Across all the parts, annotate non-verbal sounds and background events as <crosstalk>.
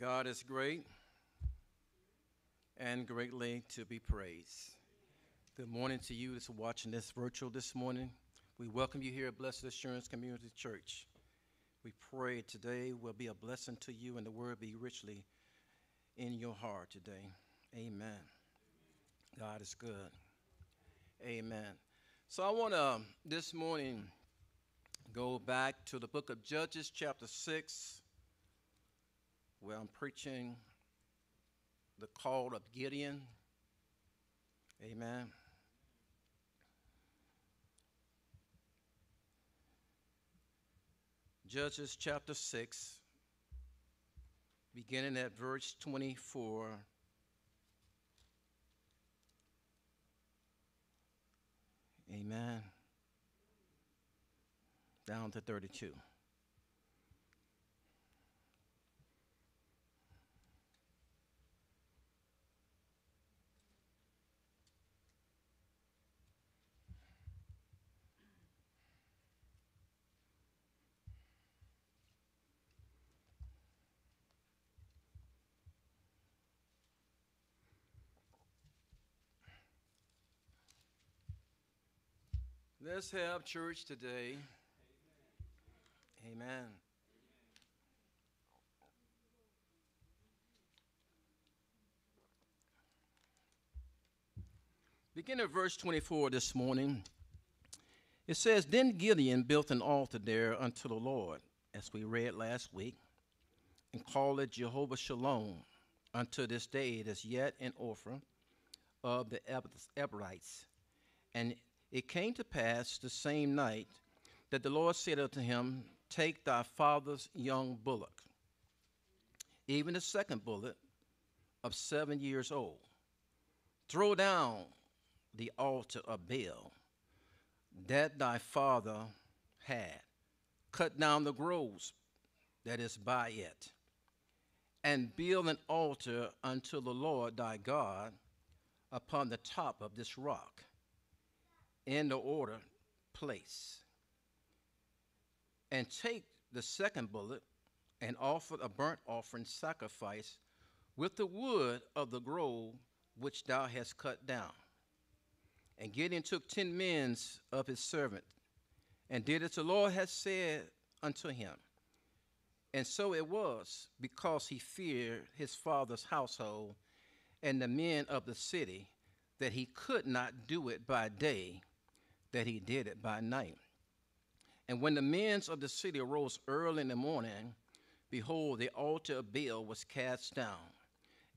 God is great and greatly to be praised. Good morning to you that's watching this virtual this morning. We welcome you here at Blessed Assurance Community Church. We pray today will be a blessing to you and the word be richly in your heart today. Amen. God is good. Amen. So I want to this morning go back to the book of Judges, chapter 6 where I'm preaching the call of Gideon. Amen. Judges chapter 6, beginning at verse 24. Amen. Down to 32. Let's have church today. Amen. Begin at verse 24 this morning. It says, Then Gideon built an altar there unto the Lord, as we read last week, and called it Jehovah Shalom. Unto this day it is yet an offering of the Abites. And it came to pass the same night that the Lord said unto him, Take thy father's young bullock, even the second bullock of seven years old. Throw down the altar of Baal that thy father had. Cut down the groves that is by it, and build an altar unto the Lord thy God upon the top of this rock in the order place. And take the second bullet and offer a burnt offering sacrifice with the wood of the grove which thou hast cut down. And Gideon took ten men of his servant and did as the Lord had said unto him. And so it was, because he feared his father's household and the men of the city, that he could not do it by day, that he did it by night. And when the men of the city arose early in the morning, behold, the altar of Baal was cast down,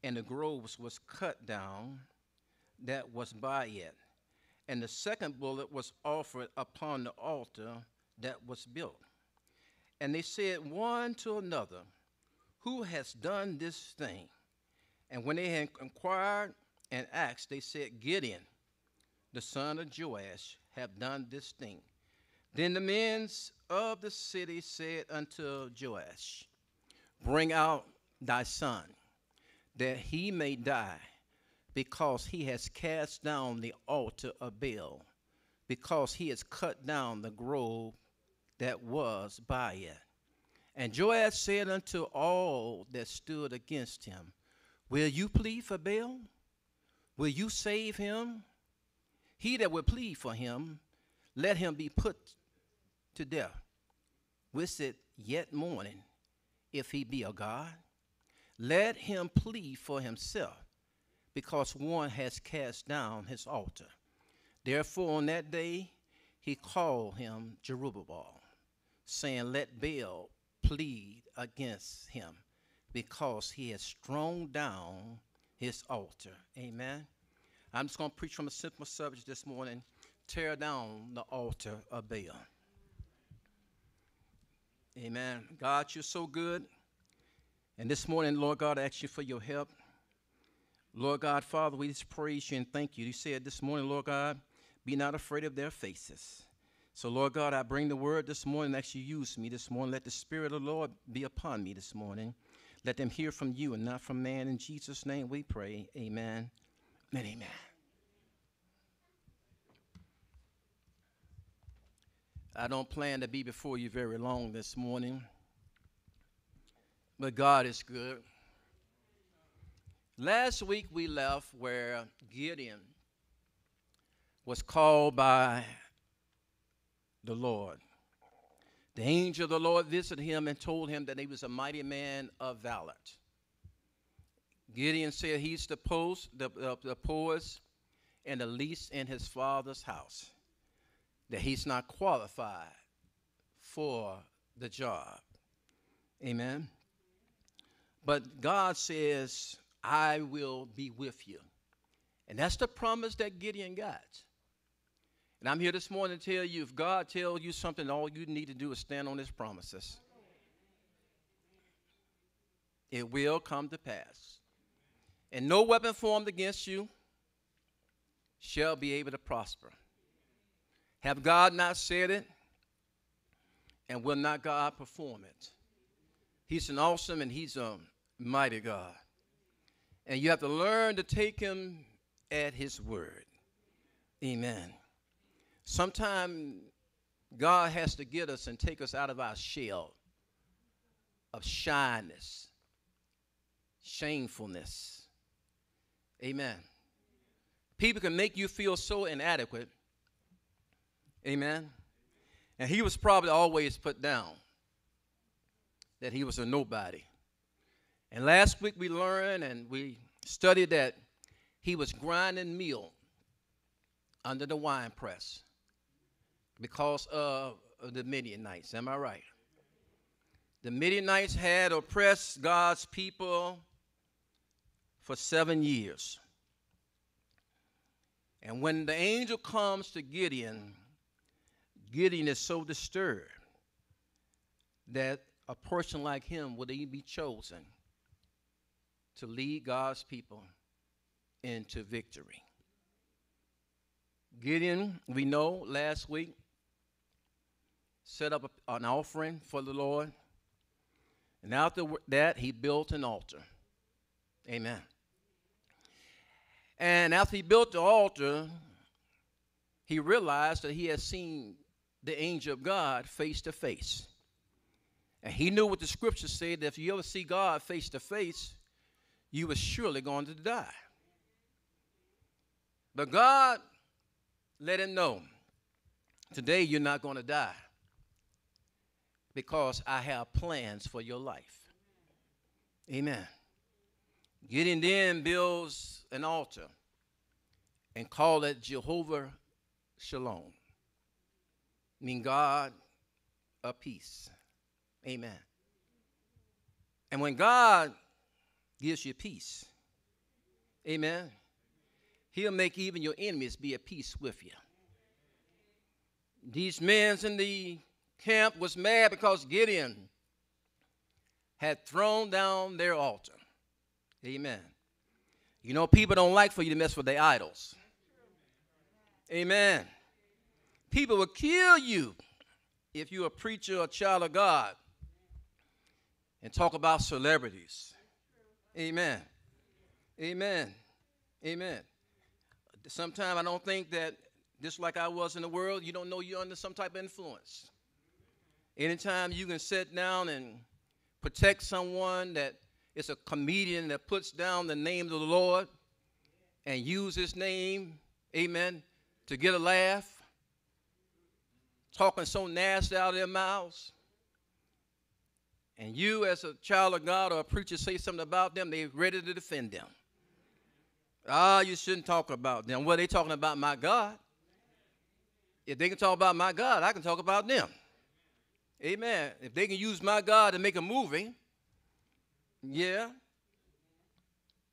and the groves was cut down that was by it. And the second bullock was offered upon the altar that was built. And they said one to another, Who has done this thing? And when they had inquired and asked, they said, Gideon, the son of Joash, have done this thing. Then the men of the city said unto Joash, Bring out thy son, that he may die, because he has cast down the altar of Baal, because he has cut down the grove that was by it. And Joash said unto all that stood against him, Will you plead for Baal? Will you save him? He that will plead for him, let him be put to death. With it yet morning, if he be a God. Let him plead for himself, because one has cast down his altar. Therefore, on that day, he called him Jerubbaal, saying, Let Baal plead against him, because he has thrown down his altar. Amen. I'm just going to preach from a simple subject this morning tear down the altar of Baal. Amen. God, you're so good. And this morning, Lord God, I ask you for your help. Lord God, Father, we just praise you and thank you. You said this morning, Lord God, be not afraid of their faces. So, Lord God, I bring the word this morning as you use me this morning. Let the Spirit of the Lord be upon me this morning. Let them hear from you and not from man. In Jesus' name we pray. Amen and amen. I don't plan to be before you very long this morning, but God is good. Last week we left where Gideon was called by the Lord. The angel of the Lord visited him and told him that he was a mighty man of valor. Gideon said he's the post, the, the, poorest and the least in his father's house, that he's not qualified for the job. Amen. But God says, I will be with you. And that's the promise that Gideon got. And I'm here this morning to tell you if God tells you something, all you need to do is stand on his promises. It will come to pass. And no weapon formed against you shall be able to prosper. Have God not said it? And will not God perform it? He's an awesome and he's a mighty God. And you have to learn to take him at his word. Amen. Sometimes God has to get us and take us out of our shell of shyness, shamefulness. Amen. People can make you feel so inadequate. Amen. And he was probably always put down that he was a nobody. And last week we learned and we studied that he was grinding meal under the wine press because of, the Midianites. Am I right? The Midianites had oppressed God's people for seven years. And when the angel comes to Gideon, Gideon is so disturbed that a person like him would even be chosen to lead God's people into victory. Gideon, we know last week, set up an offering for the Lord. And after that, he built an altar. Amen. And after he built the altar, he realized that he had seen the angel of God face to face. And he knew what the scriptures said that if you ever see God face to face, you were surely going to die. But God let him know today you're not going to die because I have plans for your life. Amen. Gideon then builds an altar and call it Jehovah Shalom, mean God of peace. Amen. And when God gives you peace, amen, he'll make even your enemies be at peace with you. These men in the camp was mad because Gideon had thrown down their altar. Amen. You know, people don't like for you to mess with their idols. Amen. People will kill you if you're a preacher or a child of God and talk about celebrities. Amen. Amen. Amen. Sometimes I don't think that just like I was in the world, you don't know you're under some type of influence. Anytime you can sit down and protect someone that is a comedian that puts down the name of the Lord and use his name, amen, to get a laugh, talking so nasty out of their mouths. And you, as a child of God or a preacher, say something about them, they're ready to defend them. Ah, you shouldn't talk about them. Well, they talking about my God. If they can talk about my God, I can talk about them. Amen. If they can use my God to make a movie, yeah,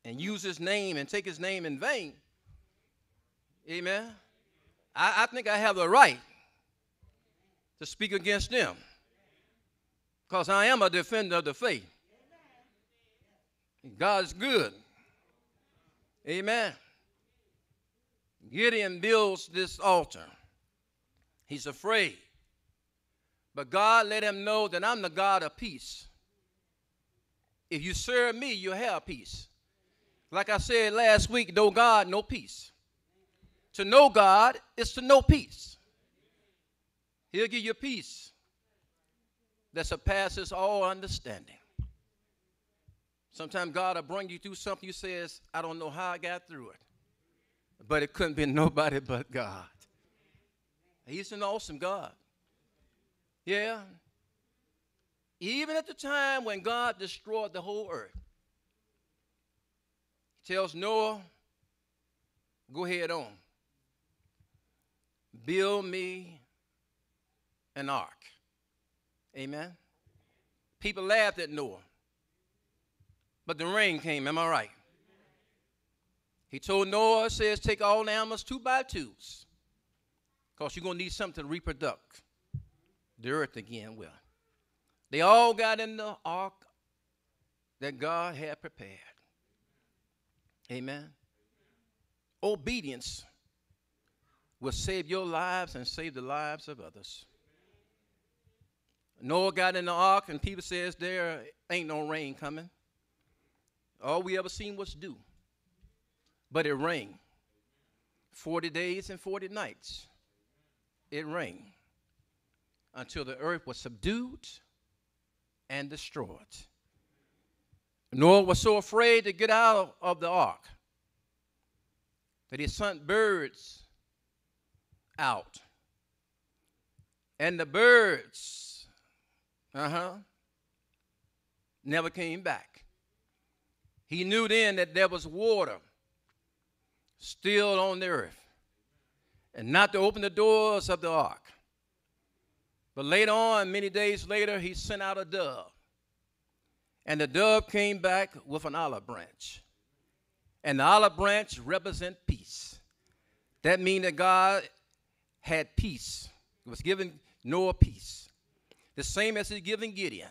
and use his name and take his name in vain, amen, I, I think I have the right to speak against them because I am a defender of the faith. God is good. Amen. Gideon builds this altar. He's afraid. But God let him know that I'm the God of peace. If you serve me, you'll have peace. Like I said last week, no God, no peace. To know God is to know peace. He'll give you peace that surpasses all understanding. Sometimes God will bring you through something you says, I don't know how I got through it. But it couldn't be <laughs> nobody but God. He's an awesome God. Yeah. Even at the time when God destroyed the whole earth, he tells Noah, go ahead on. Build me an ark. Amen. People laughed at Noah. But the rain came, am I right? He told Noah, says, take all the animals two by twos. Because you're going to need something to reproduce the earth again. Well, they all got in the ark that God had prepared. Amen. Obedience will save your lives and save the lives of others. Noah got in the ark, and people says there ain't no rain coming. All we ever seen was dew. But it rained. 40 days and 40 nights. It rained until the earth was subdued and destroyed. Noah was so afraid to get out of the ark that he sent birds out. And the birds, uh huh, never came back. He knew then that there was water still on the earth and not to open the doors of the ark. But later on, many days later, he sent out a dove. And the dove came back with an olive branch. And the olive branch represent peace. That means that God had peace. He was giving Noah peace. The same as he's giving Gideon.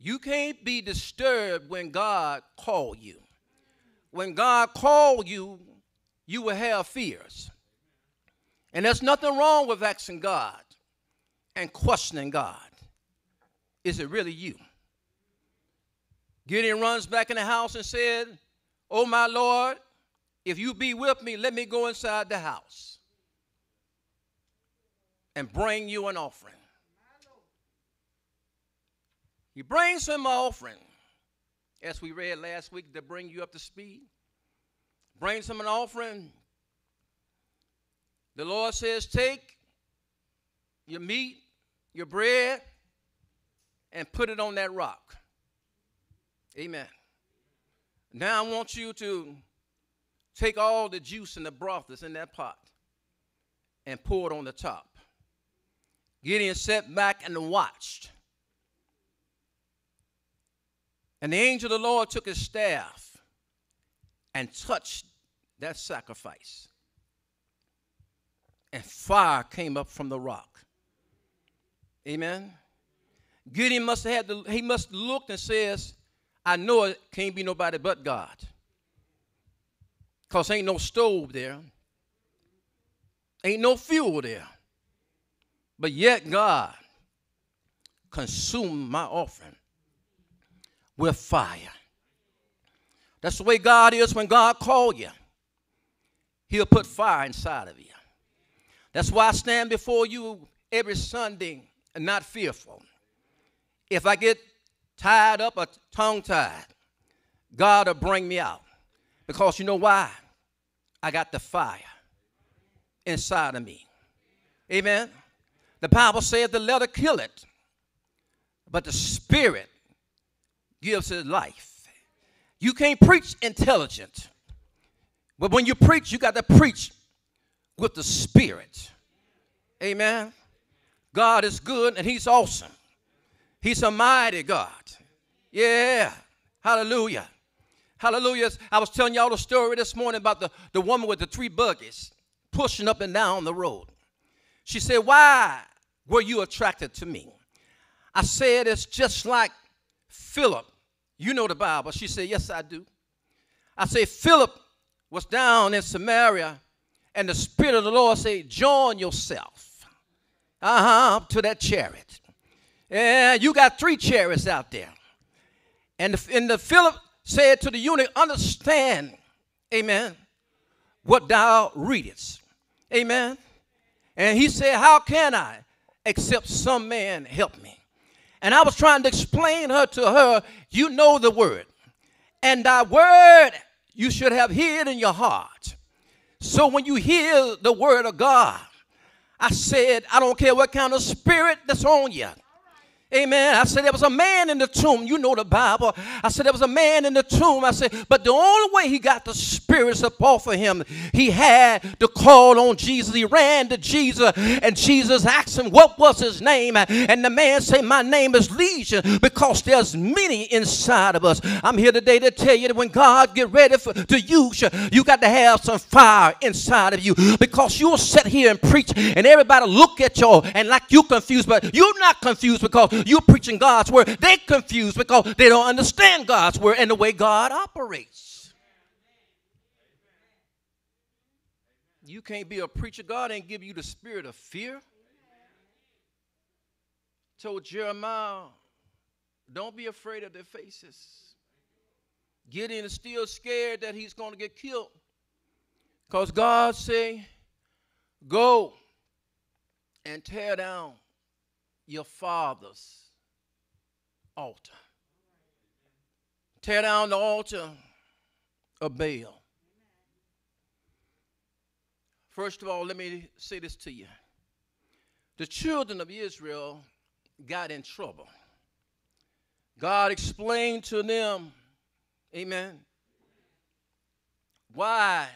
You can't be disturbed when God called you. When God called you, you will have fears. And there's nothing wrong with asking God and questioning God. Is it really you? Gideon runs back in the house and said, Oh, my Lord, if you be with me, let me go inside the house and bring you an offering. He brings him an offering, as we read last week, to bring you up to speed. Brings him an offering. The Lord says, Take your meat, your bread, and put it on that rock. Amen. Now I want you to take all the juice and the broth that's in that pot and pour it on the top. Gideon sat back and watched and the angel of the Lord took his staff and touched that sacrifice. And fire came up from the rock. Amen. Gideon must have had the, he must looked and says, I know it can't be nobody but God. Because ain't no stove there. Ain't no fuel there. But yet God consumed my offering with fire. That's the way God is when God called you. He'll put fire inside of you. That's why I stand before you every Sunday not fearful. If I get tied up or tongue tied, God will bring me out. Because you know why? I got the fire inside of me. Amen. The Bible says the letter kill it, but the spirit gives his life. You can't preach intelligent. But when you preach, you got to preach with the Spirit. Amen. God is good and He's awesome. He's a mighty God. Yeah. Hallelujah. Hallelujah. I was telling y'all the story this morning about the, the woman with the three buggies pushing up and down the road. She said, Why were you attracted to me? I said, It's just like Philip you know the Bible. She said, Yes, I do. I say, Philip was down in Samaria, and the Spirit of the Lord said, Join yourself uh-huh, to that chariot. And you got three chariots out there. And the, and the Philip said to the eunuch, Understand, amen, what thou readest. Amen. And he said, How can I except some man help me? And I was trying to explain her to her, you know the word. and thy word you should have hid in your heart. So when you hear the word of God, I said, I don't care what kind of spirit that's on you. Amen. I said there was a man in the tomb. You know the Bible. I said there was a man in the tomb. I said, but the only way he got the spirits up off of him, he had to call on Jesus. He ran to Jesus, and Jesus asked him, What was his name? And the man said, My name is Legion, because there's many inside of us. I'm here today to tell you that when God get ready for, to use you, you got to have some fire inside of you. Because you'll sit here and preach, and everybody look at you and like you confused, but you're not confused because you're preaching God's word. They're confused because they don't understand God's word and the way God operates. You can't be a preacher. God ain't give you the spirit of fear. Told Jeremiah, don't be afraid of their faces. Gideon is still scared that he's going to get killed. Because God say, go and tear down your father's altar. Tear down the altar of Baal. First of all, let me say this to you. The children of Israel got in trouble. God explained to them, amen, why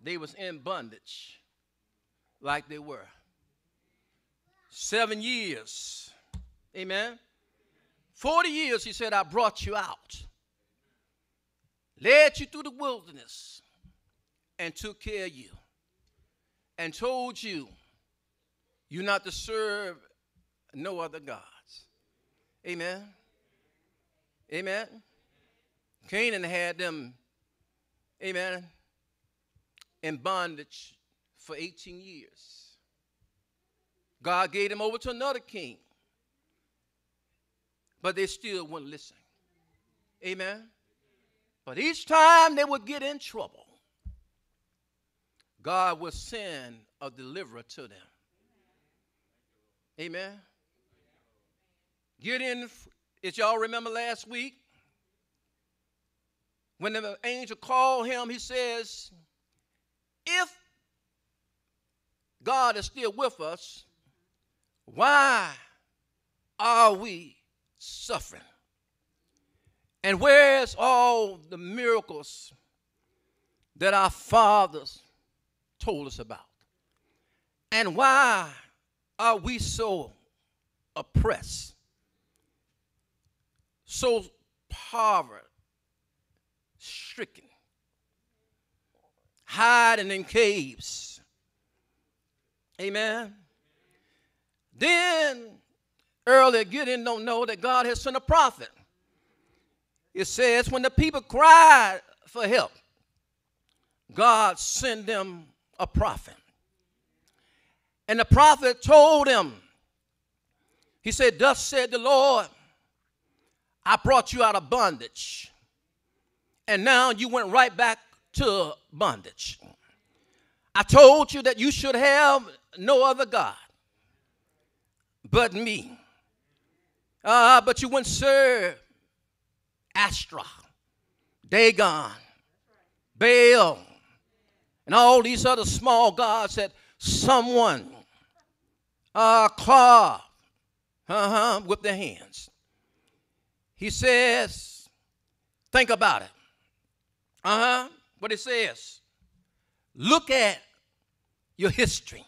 they was in bondage like they were seven years. Amen. 40 years, he said, I brought you out, led you through the wilderness, and took care of you, and told you you're not to serve no other gods. Amen. Amen. Canaan had them, amen, in bondage for 18 years. God gave them over to another king. But they still wouldn't listen. Amen. But each time they would get in trouble, God would send a deliverer to them. Amen. Get in, as y'all remember last week, when the angel called him, he says, If God is still with us, why are we suffering? And where's all the miracles that our fathers told us about? And why are we so oppressed, so poverty stricken, hiding in caves? Amen. Then earlier Gideon don't know that God has sent a prophet. It says when the people cried for help, God sent them a prophet. And the prophet told them, he said, Thus said the Lord, I brought you out of bondage. And now you went right back to bondage. I told you that you should have no other God but me. Uh, but you wouldn't serve Astra, Dagon, Baal, and all these other small gods that someone uh, carved uh-huh, with their hands. He says, think about it. Uh-huh. What it says. Look at your history.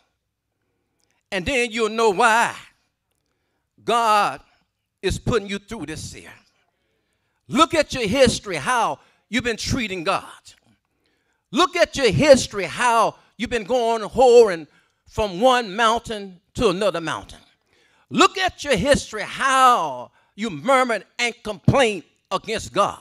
And then you'll know why God is putting you through this year. Look at your history, how you've been treating God. Look at your history, how you've been going whoring from one mountain to another mountain. Look at your history, how you murmured and complained against God.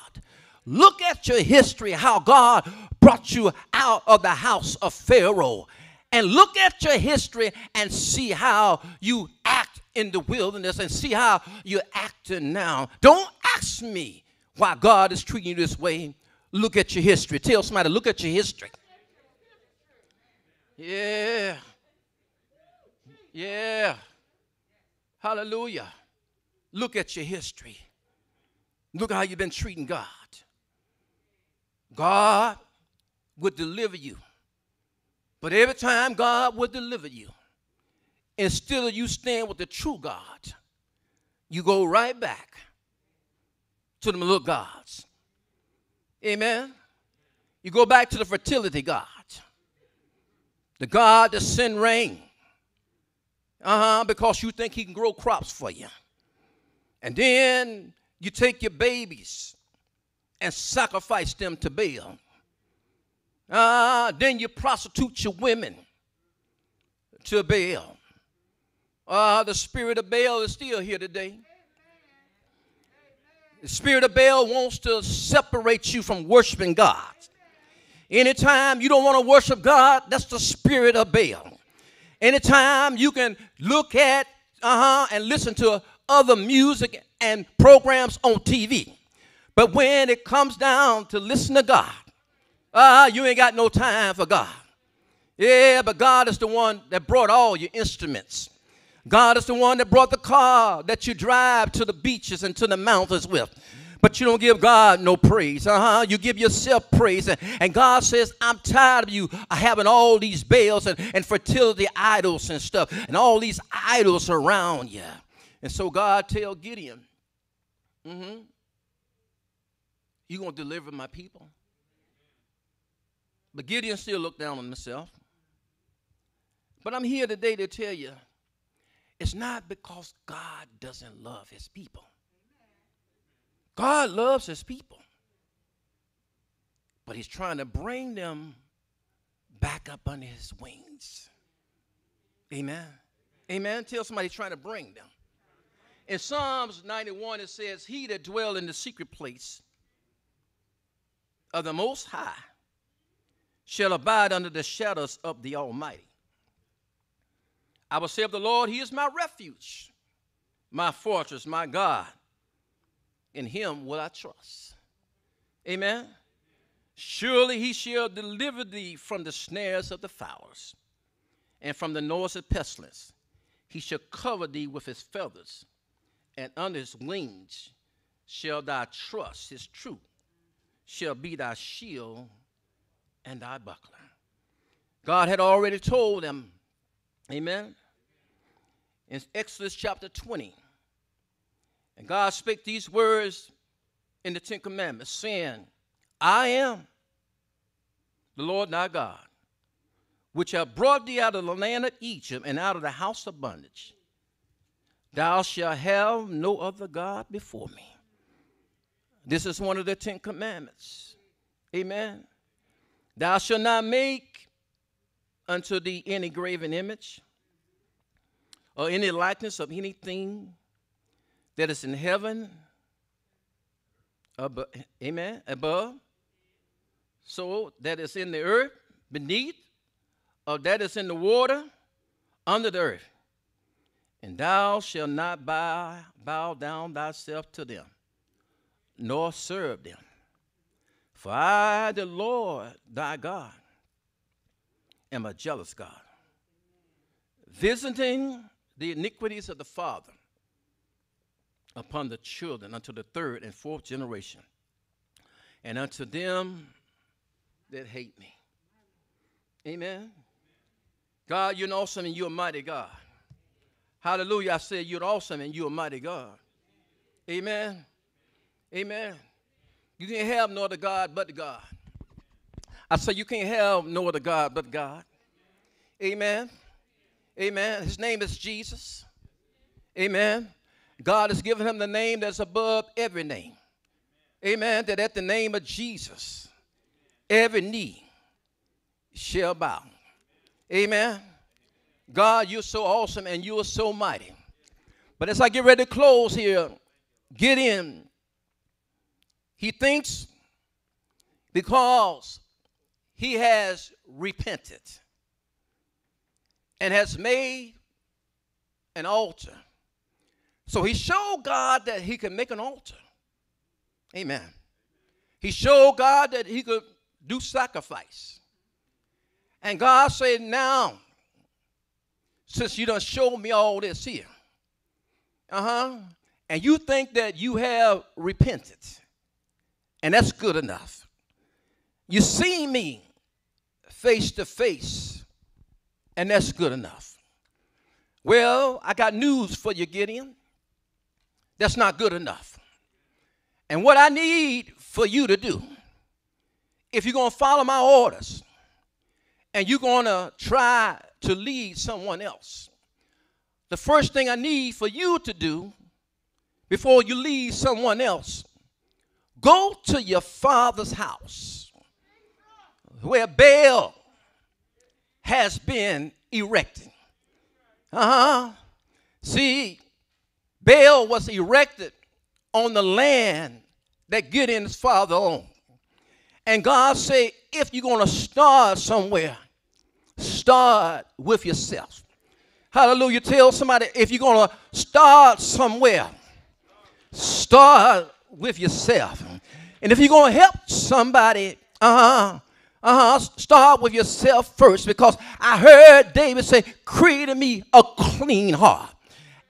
Look at your history, how God brought you out of the house of Pharaoh. And look at your history and see how you act in the wilderness and see how you're acting now. Don't ask me why God is treating you this way. Look at your history. Tell somebody, look at your history. Yeah. Yeah. Hallelujah. Look at your history. Look how you've been treating God. God would deliver you. But every time God would deliver you, instead still you stand with the true God, you go right back to the little gods. Amen. You go back to the fertility God, the God that send rain. Uh huh, because you think He can grow crops for you. And then you take your babies and sacrifice them to Baal. Uh, then you prostitute your women to Baal. Uh, the spirit of Baal is still here today. The spirit of Baal wants to separate you from worshiping God. Anytime you don't want to worship God, that's the spirit of Baal. Anytime you can look at uh-huh and listen to other music and programs on TV. But when it comes down to listen to God, uh, you ain't got no time for God. Yeah, but God is the one that brought all your instruments. God is the one that brought the car that you drive to the beaches and to the mountains with. But you don't give God no praise. Uh-huh. You give yourself praise. And, God says, I'm tired of you having all these Baals and, and fertility idols and stuff, and all these idols around you. And so God tell Gideon, mm-hmm, you gonna deliver my people? But Gideon still looked down on himself. But I'm here today to tell you, it's not because God doesn't love his people. God loves his people. But he's trying to bring them back up under his wings. Amen. Amen. Tell somebody trying to bring them. In Psalms 91, it says, He that dwell in the secret place of the Most High shall abide under the shadows of the Almighty. I will say of the Lord, He is my refuge, my fortress, my God. In Him will I trust. Amen. Surely He shall deliver thee from the snares of the fowlers and from the noise of pestilence. He shall cover thee with His feathers and under his wings shall thy trust, his truth shall be thy shield and thy buckler. God had already told them, amen, in Exodus chapter 20. And God spake these words in the Ten Commandments, saying, I am the Lord thy God, which have brought thee out of the land of Egypt and out of the house of bondage. Thou shalt have no other God before me. This is one of the Ten Commandments. Amen. Thou shalt not make unto thee any graven image or any likeness of anything that is in heaven, above, amen, above, so that is in the earth, beneath, or that is in the water, under the earth and thou shalt not bow, bow down thyself to them, nor serve them. For I, the Lord thy God, am a jealous God, visiting the iniquities of the father upon the children unto the third and fourth generation, and unto them that hate me. Amen. God, you're an awesome and you're a mighty God. Hallelujah. I said, You're awesome and you're a mighty God. Amen. Amen. You can't have no other God but God. I said, You can't have no other God but God. Amen. Amen. His name is Jesus. Amen. God has given him the name that's above every name. Amen. That at the name of Jesus, every knee shall bow. Amen. God, you're so awesome and you are so mighty. But as I get ready to close here, get in. He thinks because he has repented and has made an altar. So he showed God that he could make an altar. Amen. He showed God that he could do sacrifice. And God said, Now since you done showed me all this here. Uh-huh. and you think that you have repented, and that's good enough. You see me face to face, and that's good enough. Well, I got news for you, Gideon. That's not good enough. And what I need for you to do, if you're going to follow my orders and you're going to try to lead someone else, the first thing I need for you to do before you lead someone else, go to your father's house where Baal has been erected. Uh huh. See, Baal was erected on the land that Gideon's father owned. And God said, if you're going to start somewhere, start with yourself. Hallelujah. Tell somebody if you're going to start somewhere, start with yourself. And if you're going to help somebody, uh huh, uh huh, start with yourself first because I heard David say, Create in me a clean heart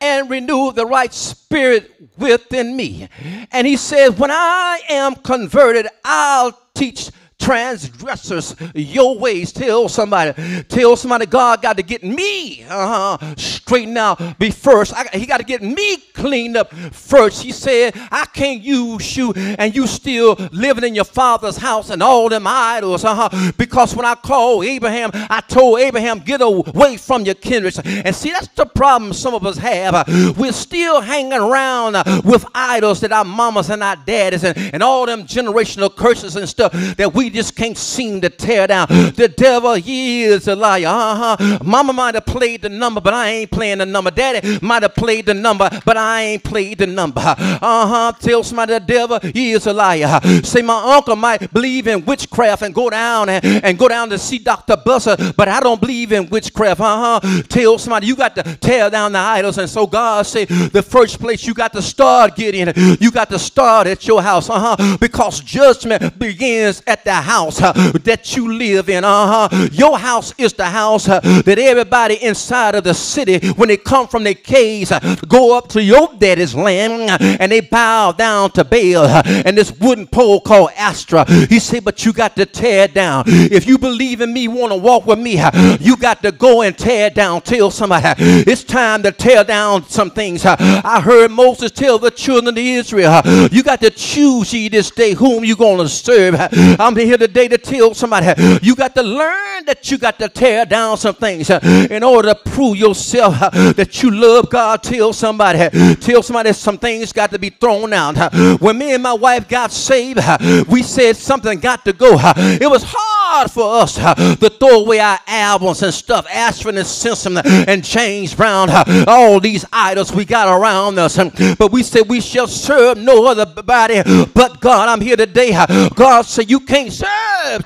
and renew the right spirit within me. And he says, When I am converted, I'll teach transgressors your ways. Tell somebody, tell somebody, God got to get me uh-huh, straightened out be first. I, he got to get me cleaned up first. He said, I can't use you and you still living in your father's house and all them idols. Uh-huh, because when I called Abraham, I told Abraham, get away from your kindred. And see, that's the problem some of us have. we're still hanging around with idols that our mamas and our daddies and, and all them generational curses and stuff that we just can't seem to tear down. The devil, he is a liar. Uh-huh. Mama might have played the number, but I ain't playing the number. Daddy might have played the number, but I ain't played the number. Uh-huh. Tell somebody the devil, he is a liar. Say my uncle might believe in witchcraft and go down and, and go down to see Dr. Busser, but I don't believe in witchcraft. Uh-huh. Tell somebody you got to tear down the idols. And so God said, the first place you got to start getting, it, you got to start at your house. Uh-huh. Because judgment begins at the house uh, that you live in. Uh-huh. Your house is the house uh, that everybody inside of the city, when they come from their caves, uh, go up to your daddy's land uh, and they bow down to Baal uh, and this wooden pole called Astra. He said, but you got to tear down. If you believe in me, want to walk with me, uh, you got to go and tear down. Tell somebody, it's time to tear down some things. I heard Moses tell the children of Israel, you got to choose ye this day whom you're going to serve. I'm here today to tell somebody you got to learn that you got to tear down some things uh, in order to prove yourself uh, that you love God. Tell somebody, tell somebody some things got to be thrown out. When me and my wife got saved, we said something got to go. It was hard for us to throw away our albums and stuff, Ashford and Simpson and James Brown, all these idols we got around us. But we said we shall serve no other body but God. I'm here today. God said you can't serve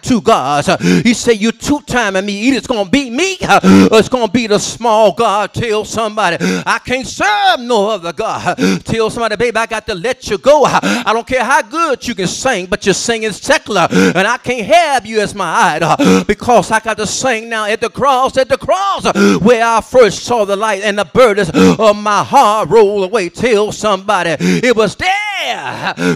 two gods. He said, You two timing me. It's to be me or it's to be the small God. Tell somebody, I can't serve no other God. Tell somebody, baby, I got to let you go. I don't care how good you can sing, but you're singing secular. And I can't have you as my idol because I got to sing now at the cross, at the cross where I first saw the light and the burdens of my heart roll away. Tell somebody, it was there.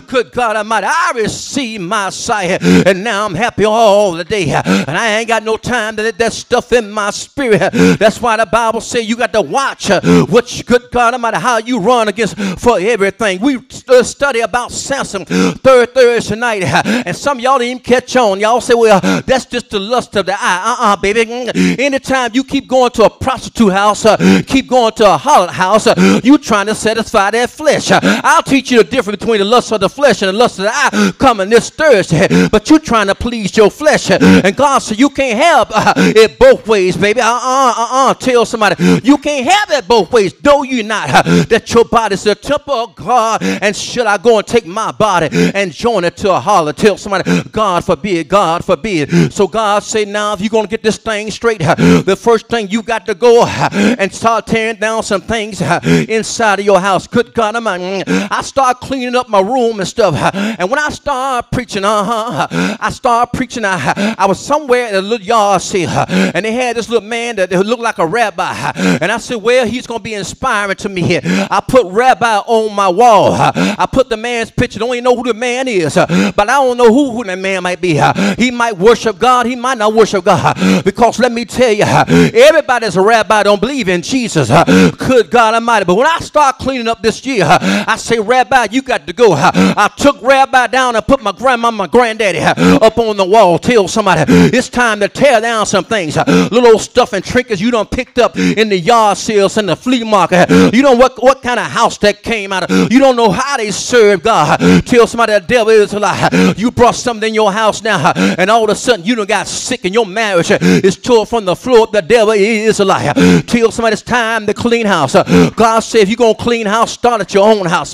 Good God Almighty, I received my sight and now I'm happy all the day. And I ain't got no time to let that stuff in my spirit. That's why the Bible says you got to watch what good God Almighty, how you run against for everything. We study about Samson third Thursday night, and some y'all didn't even catch on. Y'all say, well, that's just the lust of the eye. Uh-uh, baby. Anytime you keep going to a prostitute house, uh, keep going to a harlot house, uh, you trying to satisfy that flesh. I'll teach you the difference between the lust of the flesh and the lust of the eye coming this Thursday. <laughs> But you're trying to please your flesh. <laughs> And God said, You can't have uh, it both ways, baby. Uh uh uh uh. Tell somebody, You can't have it both ways. Know you not <laughs> that your body's the temple of God? And should I go and take my body and join it to a holler? Tell somebody, God forbid, God forbid. So God said, Now, if you're going to get this thing straight, the first thing you got to go and start tearing down some things inside of your house. Good God, I'm, I start cleaning cleaning up my room and stuff. <laughs> And when I started preaching, uh-huh, I started preaching. I, I was somewhere in a little yard sale, <laughs> and they had this little man that looked like a rabbi. <laughs> And I said, well, he's going to be inspiring to me here. I put rabbi on my wall. I put the man's picture. Don't even know who the man is, but I don't know who, who that man might be. He might worship God. He might not worship God. Because let me tell you, everybody's a rabbi don't believe in Jesus. Good God Almighty. But when I start cleaning up this year, I say, Rabbi, you got to go. I took Rabbi down and put my grandma, my granddaddy up on the wall. Tell somebody it's time to tear down some things. Little old stuff and trinkets you done picked up in the yard sales and the flea market. You know what, what kind of house that came out of. You don't know how they serve God. Tell somebody the devil is a lie. You brought something in your house now, and all of a sudden you done got sick and your marriage is tore from the floor. The devil is a liar. Tell somebody it's time to clean house. God said, if you're going to clean house, start at your own house.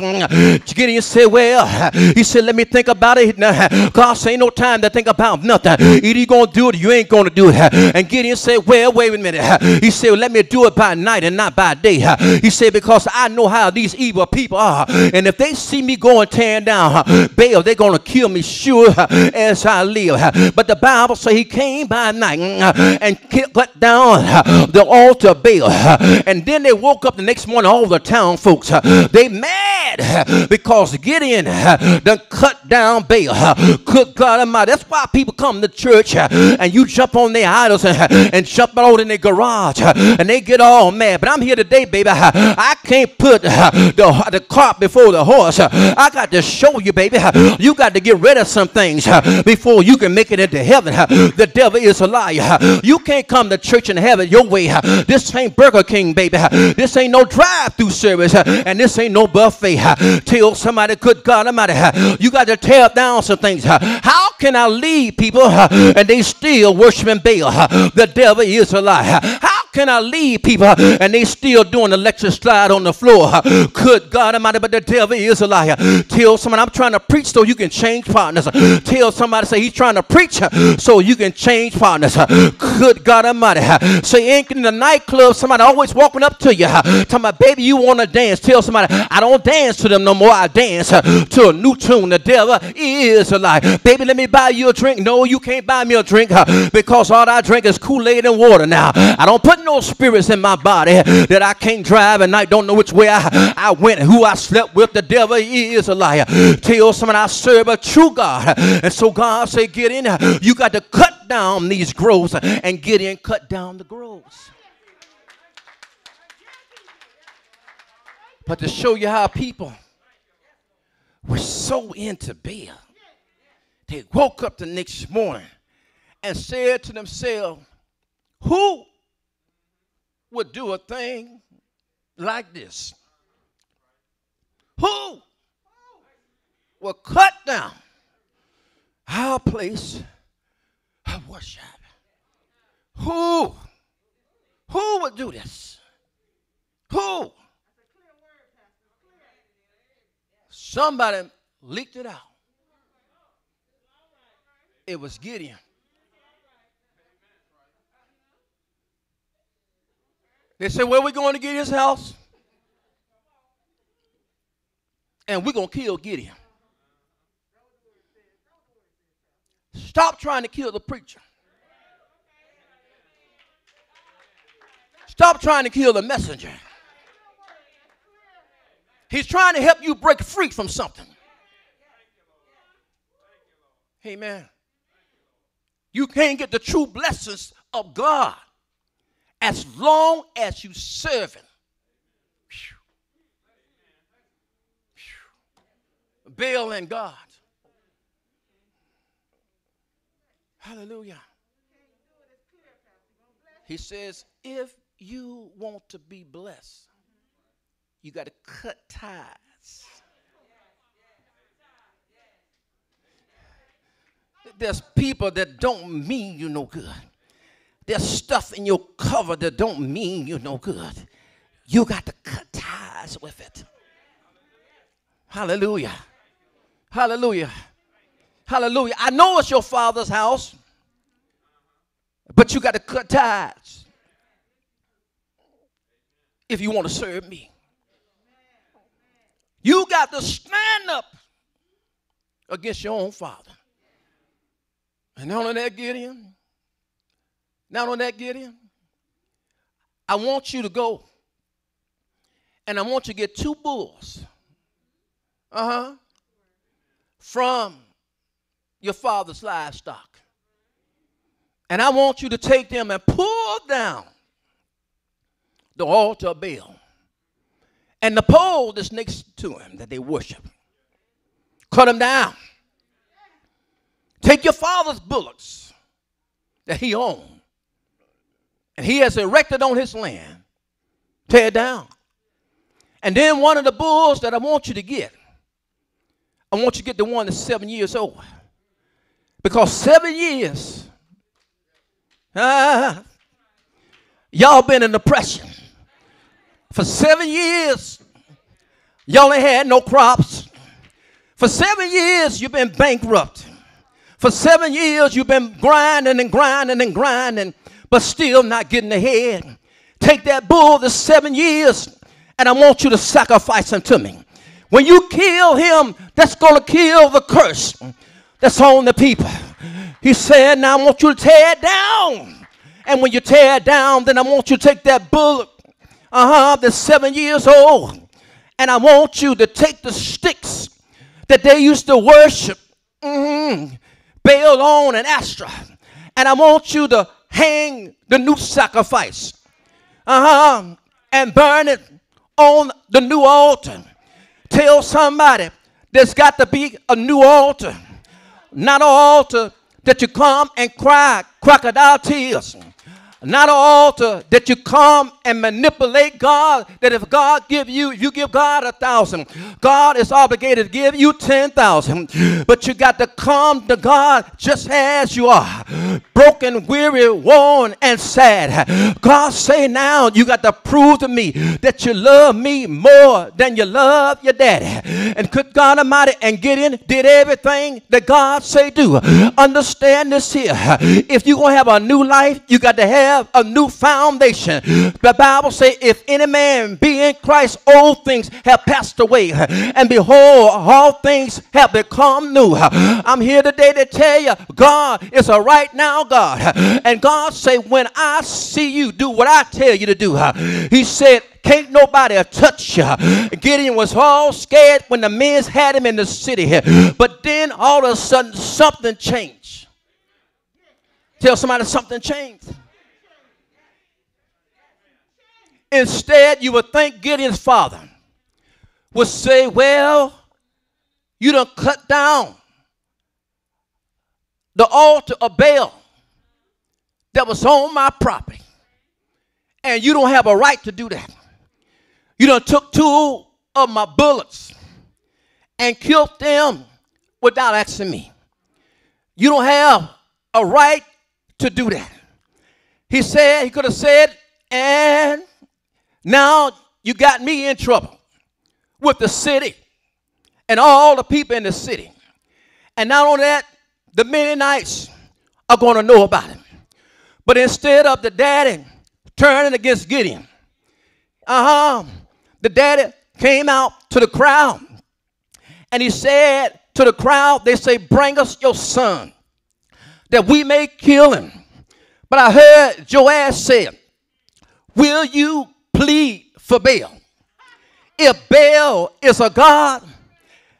Gideon said, well, he said, let me think about it. God said, ain't no time to think about nothing. Either you going to do it or you ain't going to do it. And Gideon said, well, wait a minute. He said, well, let me do it by night and not by day. He said, because I know how these evil people are. And if they see me going tearing down Baal, they're going to kill me sure as I live. But the Bible says he came by night and cut down the altar of Baal. And then they woke up the next morning, all the town folks, they mad because Gideon uh, done cut down Baal. Uh, good God Almighty. That's why people come to church uh, and you jump on their idols and, and jump out in their garage and they get all mad. But I'm here today, baby. I can't put the, the cart before the horse. I got to show you, baby. You got to get rid of some things before you can make it into heaven. The devil is a liar. You can't come to church and have it your way. This ain't Burger King, baby. This ain't no drive-through service, and this ain't no buffet. Tell somebody, good God Almighty, you got to tear down some things. How can I lead people and they still worshiping Baal? The devil is a lie. How can I lead people and they still doing the Electric Slide on the floor? Good God Almighty, but the devil is a liar. Tell someone I'm trying to preach so you can change partners. Tell somebody say he's trying to preach so you can change partners. Good God Almighty. Say in the nightclub, somebody always walking up to you, talking about baby, you want to dance. Tell somebody I don't dance to them no more. I dance to a new tune. The devil is a liar. Baby, let me buy you a drink. No, you can't buy me a drink because all I drink is Kool-Aid and water now. I don't put no spirits in my body that I can't drive and I don't know which way I, I went and who I slept with. The devil is a liar. Tell someone I serve a true God. And so God say, get in. You got to cut down these groves and get in, cut down the groves. But to show you how people were so into Baal, they woke up the next morning and said to themselves, Who would do a thing like this? Who will cut down our place of worship? Who? Who would do this? Who? Somebody leaked it out. It was Gideon. They said, Where are we going to get his house? And we're going to kill Gideon. Stop trying to kill the preacher. Stop trying to kill the messenger. He's trying to help you break free from something. Amen. You can't get the true blessings of God as long as you serve him. Baal and God. Hallelujah. He says, if you want to be blessed, you got to cut ties. There's people that don't mean you no good. There's stuff in your cover that don't mean you no good. You got to cut ties with it. Hallelujah. Hallelujah. Hallelujah. I know it's your father's house, but you got to cut ties if you want to serve me. You got to stand up against your own father. And not only that, Gideon, not only that, Gideon, I want you to go and I want you to get two bulls. Uh huh. From your father's livestock. And I want you to take them and pull down the altar of Baal and the pole that's next to him that they worship. Cut them down. Take your father's bullocks that he owned and he has erected on his land, tear down. And then one of the bulls that I want you to get, I want you to get the one that's seven years old. Because seven years, ah, y'all been in depression. For seven years, y'all ain't had no crops. For seven years, you've been bankrupt. For seven years, you've been grinding and grinding and grinding, but still not getting ahead. Take that bull the seven years, and I want you to sacrifice him to me. When you kill him, that's going to kill the curse that's on the people. He said, Now I want you to tear it down. And when you tear it down, then I want you to take that bull, uh huh, that's seven years old, and I want you to take the sticks that they used to worship mm-hmm, Baal on and Astra. And I want you to hang the new sacrifice uh-huh, and burn it on the new altar. Tell somebody there's got to be a new altar, not an altar that you come and cry crocodile tears not an altar that you come and manipulate God. That if God give you, you give God a thousand. God is obligated to give you ten thousand. But you got to come to God just as you are, broken, weary, worn, and sad. God say now you got to prove to me that you love me more than you love your daddy. And could God Almighty and Gideon did everything that God say do. Understand this here. If you gonna have a new life, you got to have have a new foundation. The Bible says, if any man be in Christ, old things have passed away. And behold, all things have become new. I'm here today to tell you, God is a right now God. And God say, when I see you do what I tell you to do, he said, can't nobody touch you. Gideon was all scared when the men had him in the city. But then all of a sudden something changed. Tell somebody something changed. Instead, you would think Gideon's father would say, Well, you done cut down the altar of Baal that was on my property. And you don't have a right to do that. You done took two of my bullets and killed them without asking me. You don't have a right to do that. He said, he could have said, and now you got me in trouble with the city and all the people in the city. And not only that, the Midianites are going to know about it. But instead of the daddy turning against Gideon, uh huh, the daddy came out to the crowd and he said to the crowd, they say, Bring us your son that we may kill him. But I heard Joash say, Will you plead for Baal. If Baal is a God,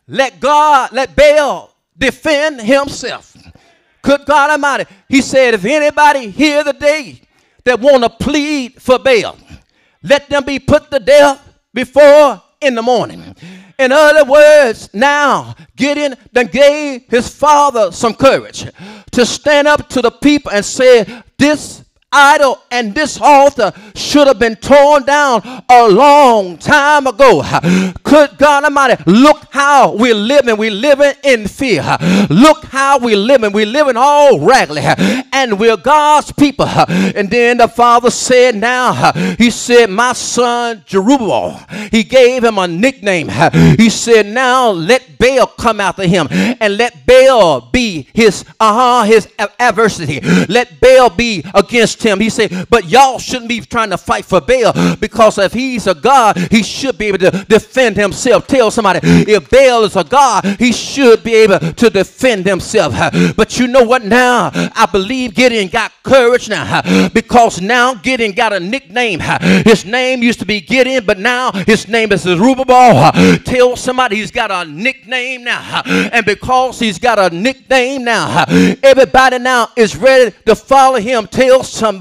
let God, let Baal defend himself. Good God Almighty. He said, if anybody here today that want to plead for Baal, let them be put to death before in the morning. In other words, now Gideon then gave his father some courage to stand up to the people and say, This idol and this altar should have been torn down a long time ago. Could God Almighty look how we're living? We're living in fear. Look how we're living. We're living all raggedy. And we're God's people. And then the father said, Now, he said, My son Jerubbaal, he gave him a nickname. He said, Now let Baal come after him and let Baal be his uh-huh his adversity. Let Baal be against him. He said, But y'all shouldn't be trying to fight for Baal because if he's a God, he should be able to defend himself. Tell somebody, if Baal is a God, he should be able to defend himself. But you know what now? I believe Gideon got courage now because now Gideon got a nickname. His name used to be Gideon, but now his name is Zerubbabel. Tell somebody he's got a nickname now. And because he's got a nickname now, everybody now is ready to follow him. Tell somebody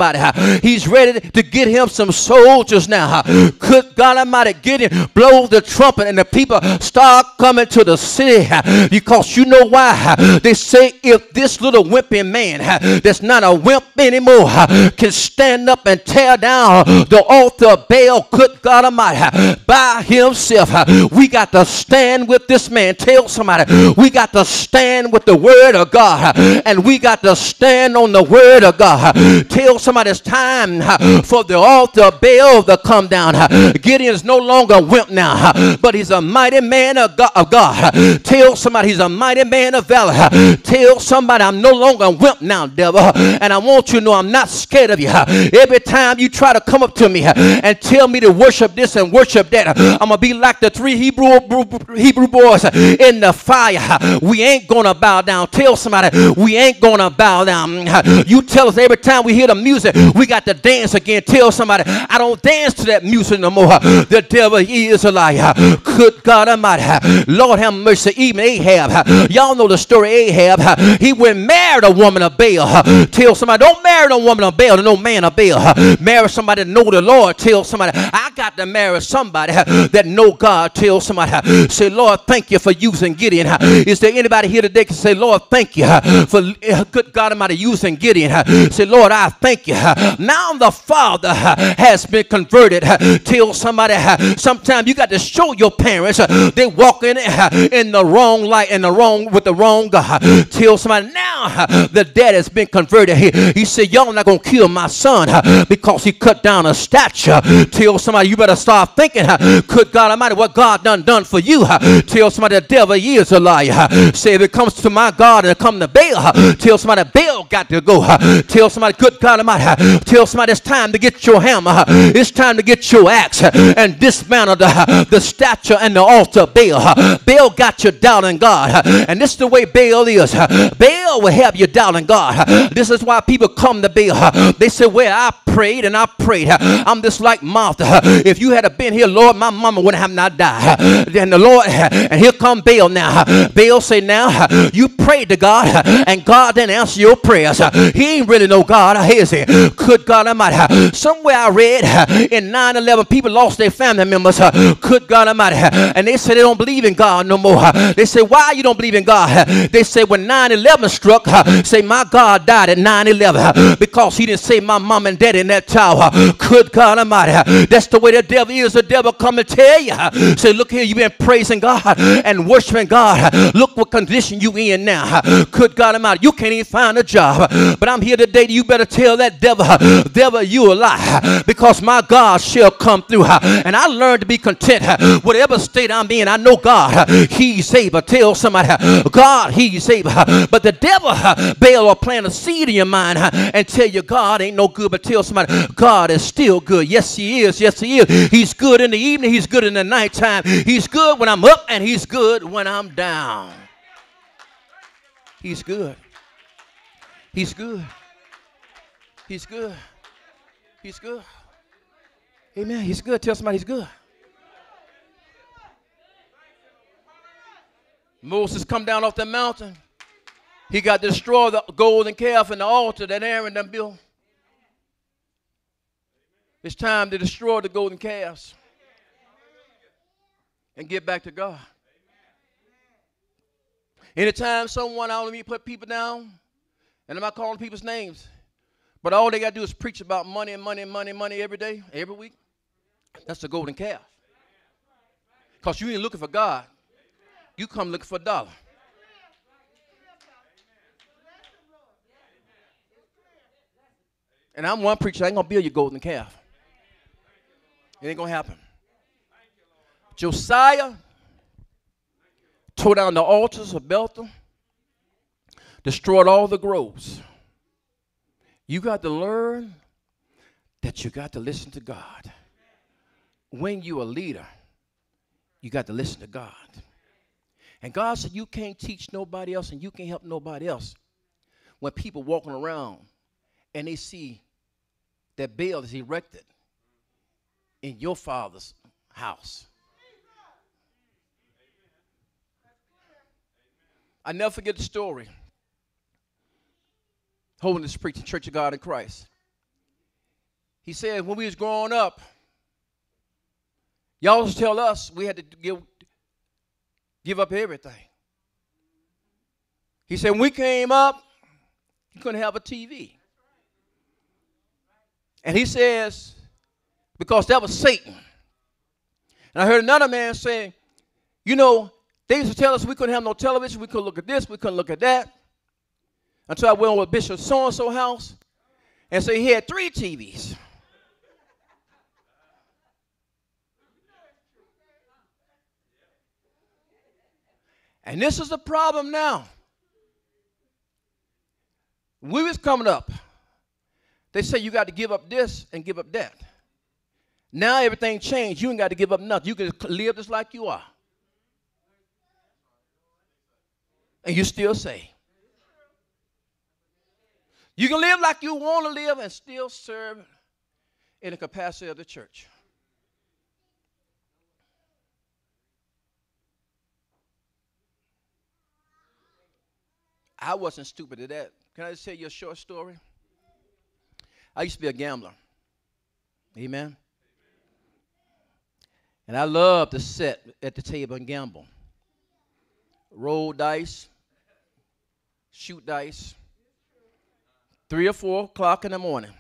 he's ready to get him some soldiers now. Could God Almighty get him, blow the trumpet, and the people start coming to the city because you know why? They say if this little wimpy man that's not a wimp anymore can stand up and tear down the altar of Baal, could God Almighty by himself, we got to stand with this man. Tell somebody we got to stand with the word of God and we got to stand on the word of God. Tell somebody it's time for the altar Baal to come down. Gideon is no longer a wimp now, but he's a mighty man of God. Of God. Tell somebody he's a mighty man of valor. Tell somebody I'm no longer a wimp now, devil. And I want you to know I'm not scared of you. Every time you try to come up to me and tell me to worship this and worship that, I'm gonna be like the three Hebrew Hebrew boys in the fire. We ain't gonna bow down. Tell somebody we ain't gonna bow down. Hmm, you tell us every time we hear the music, we got to dance again. Tell somebody I don't dance to that music no more. The devil he is a liar. Good God Almighty, Lord have mercy. Even Ahab, y'all know the story. Ahab, he went married a woman of Baal. Tell somebody don't marry no woman of Baal, no man of Baal. Marry somebody know the Lord. Tell somebody I got to marry somebody that know God. Tell somebody say Lord, thank you for using Gideon. Is there anybody here today can say Lord, thank you for good God Almighty using Gideon? Say Lord, I thank you. Uh, now the Father uh, has been converted. Uh, tell somebody sometimes you got to show your parents they walk in in the wrong light and the wrong with the wrong God. Tell somebody now the dad has been converted. He, he said, Y'all not gonna kill my son because he cut down a statue. Tell somebody you better start thinking, could God Almighty what God done done for you. Tell somebody the devil is a liar. Say if it comes to my God and it come to Baal, tell somebody Baal got to go. Tell somebody good God Almighty. Tell somebody it's time to get your hammer. It's time to get your axe and dismantle the, the statue and the altar Baal. Baal got you doubting God. And this is the way Baal is. Baal will have you doubting God. This is why people come to Baal. They say, Well, I prayed and I prayed. I'm just like Martha. If you had been here, Lord, my mama would have not died. Then the Lord, and here come Baal now. Baal say, Now you prayed to God and God didn't answer your prayers. He ain't really no God, is he? Could God Almighty. Somewhere I read in 9 11, people lost their family members. Could God Almighty. And they said they don't believe in God no more. They say, Why you don't believe in God? They say, When 9 11 struck, say, My God died at 9 11 because he didn't save my mom and dad in that tower. Could God Almighty. That's the way the devil is. The devil come and tell you. Say, Look here, you've been praising God and worshiping God. Look what condition you in now. Could God Almighty. You can't even find a job. But I'm here today. You better tell that devil, devil, you a lie. Because my God shall come through. And I learned to be content. Whatever state I'm in, I know God. He's able. Tell somebody, God, He's able. But the devil, Baal, will plant a seed in your mind and tell you God ain't no good. But tell somebody, God is still good. Yes, He is. Yes, He is. He's good in the evening. He's good in the nighttime. He's good when I'm up, and He's good when I'm down. He's good. He's good. He's good. He's good. Amen. He's good. Tell somebody he's good. Moses come down off the mountain. He got destroyed the golden calf and the altar that Aaron done built. It's time to destroy the golden calves and get back to God. Anytime someone out of me put people down, and I'm not calling people's names, but all they got to do is preach about money and money and money and money every day, every week. That's the golden calf. Because you ain't looking for God. You come looking for a dollar. And I'm one preacher, I ain't gonna build your golden calf. It ain't gonna happen. Josiah tore down the altars of Bethel, destroyed all the groves. You got to learn that you got to listen to God. When you're a leader, you got to listen to God. And God said, You can't teach nobody else and you can't help nobody else. When people walking around and they see that Baal is erected in your father's house. I never forget the story. Holding this preaching Church of God in Christ. He said when we was growing up, y'all was tell us we had to give, give up everything. He said when we came up, you couldn't have a TV. And he says, because that was Satan. And I heard another man saying, you know, they used to tell us we couldn't have no television, we couldn't look at this, we couldn't look at that. Until I went over Bishop so and so house and so he had three TVs. And this is the problem now. we was coming up, they say you got to give up this and give up that. Now everything changed. You ain't got to give up nothing. You can live just like you are. And you still say. You can live like you want to live and still serve in the capacity of the church. I wasn't stupid at that. Can I just tell you a short story? I used to be a gambler. Amen. And I loved to sit at the table and gamble. Roll dice, shoot dice, three or four o'clock in the morning.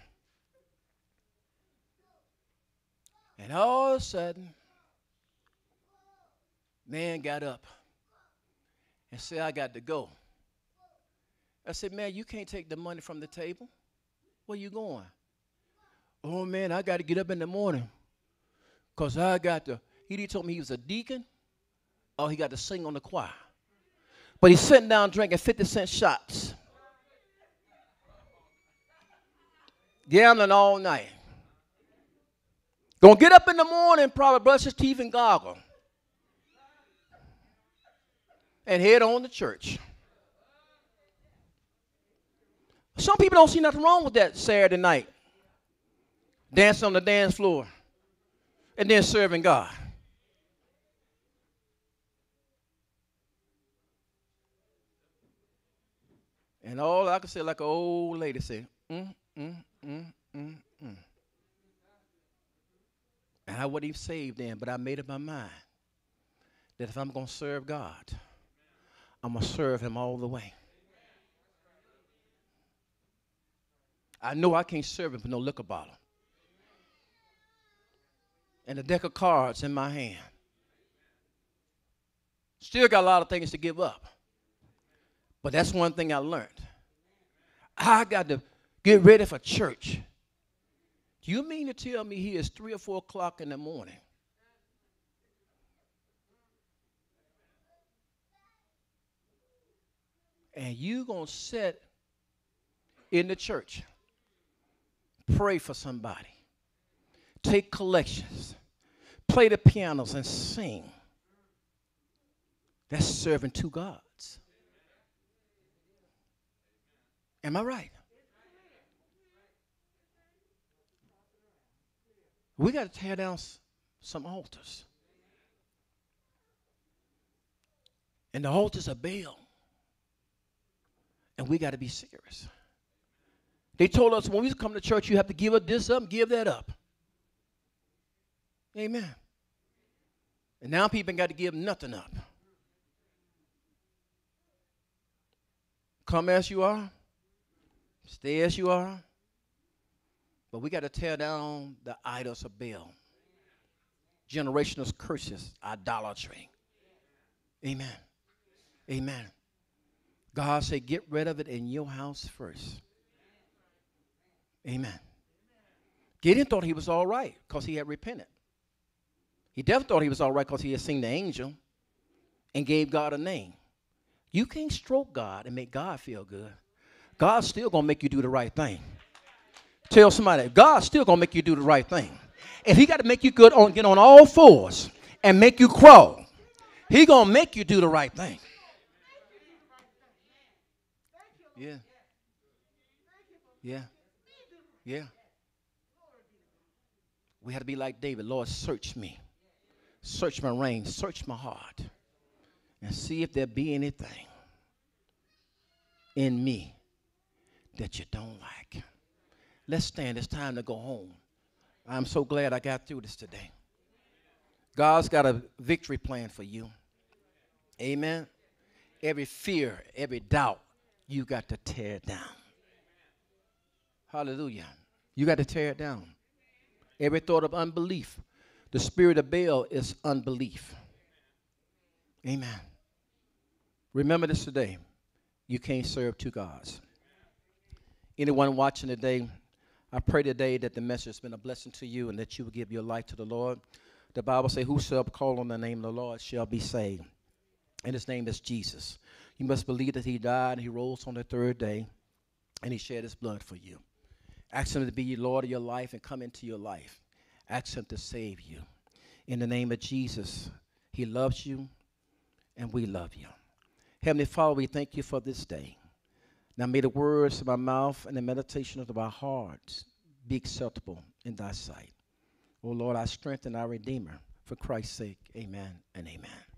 And all of a sudden, man got up and said, I got to go. I said, man, you can't take the money from the table. Where you going? Oh man, I got to get up in the morning. Cause I got to. He told me he was a deacon. Oh, he got to sing on the choir. But he's sitting down drinking 50 cent shots. Gambling all night. Gonna get up in the morning, probably brush his teeth and goggle. And head on to church. Some people don't see nothing wrong with that Saturday night. Dancing on the dance floor and then serving God. And all I can say, like an old lady said, mm, mm, mm, mm, mm. And I wasn't even saved then, but I made up my mind that if I'm going to serve God, I'm going to serve Him all the way. I know I can't serve him with no liquor bottle. And a deck of cards in my hand. Still got a lot of things to give up. But that's one thing I learned. I got to get ready for church. Do you mean to tell me he is three or four o'clock in the morning? And you gonna sit in the church pray for somebody, take collections, play the pianos, and sing. That's serving two gods. Am I right? We got to tear down some altars. And the altars are Baal. And we got to be serious. They told us when we come to church, you have to give up this up, give that up. Amen. And now people got to give nothing up. Come as you are, stay as you are. But we got to tear down the idols of Baal, generational curses, idolatry. Amen. Amen. God said, get rid of it in your house first. Amen. Gideon thought he was all right because he had repented. He definitely thought he was all right because he had seen the angel and gave God a name. You can't stroke God and make God feel good. God's still going to make you do the right thing. Tell somebody, God's still gonna make you do the right thing. If He got to make you good on get on all fours and make you crawl, He gonna make you do the right thing. Yeah. Yeah. Yeah. We had to be like David. Lord, search me. Search my reins. Search my heart. And see if there be anything in me that you don't like. Let's stand. It's time to go home. I'm so glad I got through this today. God's got a victory plan for you. Amen. Every fear, every doubt, you got to tear it down. Hallelujah. You got to tear it down. Every thought of unbelief, the spirit of Baal is unbelief. Amen. Remember this today. You can't serve two gods. Anyone watching today, I pray today that the message has been a blessing to you and that you will give your life to the Lord. The Bible says, Whosoever call on the name of the Lord shall be saved. And his name is Jesus. You must believe that he died and he rose on the third day and he shed his blood for you. Ask him to be Lord of your life and come into your life. Ask him to save you. In the name of Jesus, he loves you and we love you. Heavenly Father, we thank you for this day. Now may the words of my mouth and the meditation of my heart be acceptable in thy sight. O Lord, our strength and our Redeemer. For Christ's sake, amen and amen.